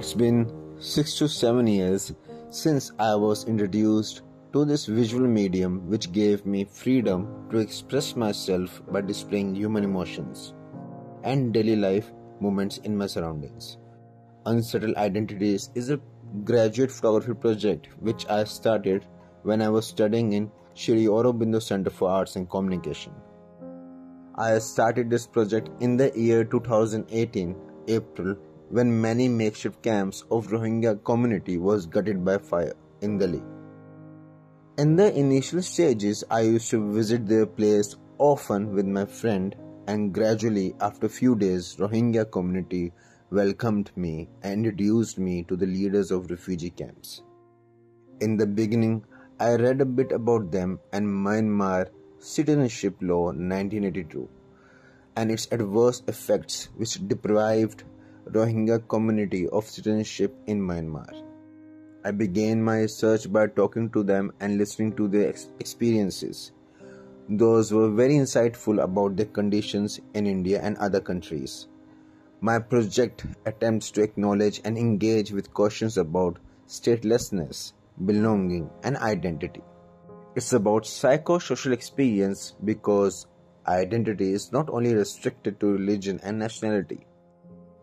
It's been six to seven years since I was introduced to this visual medium which gave me freedom to express myself by displaying human emotions and daily life moments in my surroundings. Unsettled Identities is a graduate photography project which I started when I was studying in Shri Aurobindo Center for Arts and Communication. I started this project in the year 2018, April, when many makeshift camps of Rohingya community was gutted by fire in Delhi. In the initial stages, I used to visit their place often with my friend and gradually after few days Rohingya community welcomed me and introduced me to the leaders of refugee camps. In the beginning, I read a bit about them and Myanmar Citizenship Law 1982 and its adverse effects which deprived Rohingya community of citizenship in Myanmar. I began my search by talking to them and listening to their ex- experiences. Those were very insightful about their conditions in India and other countries. My project attempts to acknowledge and engage with questions about statelessness, belonging, and identity. It's about psychosocial experience because identity is not only restricted to religion and nationality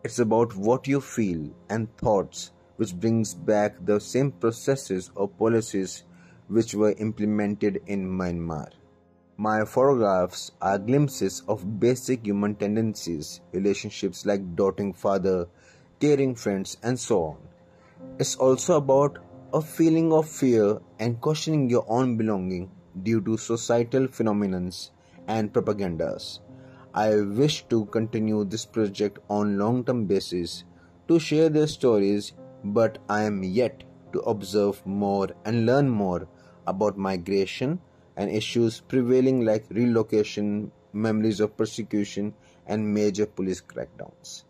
it's about what you feel and thoughts, which brings back the same processes or policies which were implemented in Myanmar. My photographs are glimpses of basic human tendencies, relationships like doting father, caring friends, and so on. It's also about a feeling of fear and questioning your own belonging due to societal phenomena and propagandas. I wish to continue this project on long-term basis to share their stories but I am yet to observe more and learn more about migration and issues prevailing like relocation, memories of persecution and major police crackdowns.